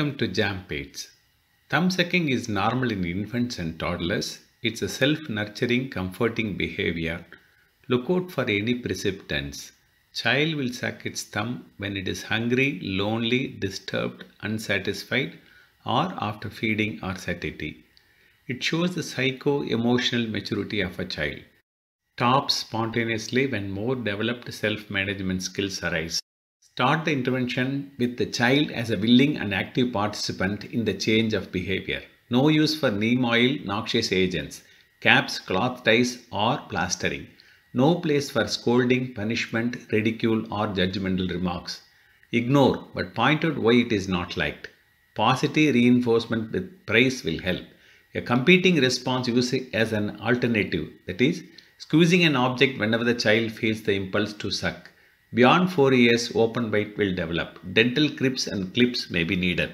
Welcome to JAM paeds. Thumb sucking is normal in infants and toddlers. It's a self-nurturing, comforting behavior. Look out for any precipitants. Child will suck its thumb when it is hungry, lonely, disturbed, unsatisfied, or after feeding or satiety. It shows the psycho-emotional maturity of a child. Stops spontaneously when more developed self-management skills arise. Start the intervention with the child as a willing and active participant in the change of behavior. No use for neem oil, noxious agents, caps, cloth ties, or plastering. No place for scolding, punishment, ridicule, or judgmental remarks. Ignore, but point out why it is not liked. Positive reinforcement with praise will help. A competing response used as an alternative, that is, squeezing an object whenever the child feels the impulse to suck. Beyond 4 years, open bite will develop. Dental grips and clips may be needed.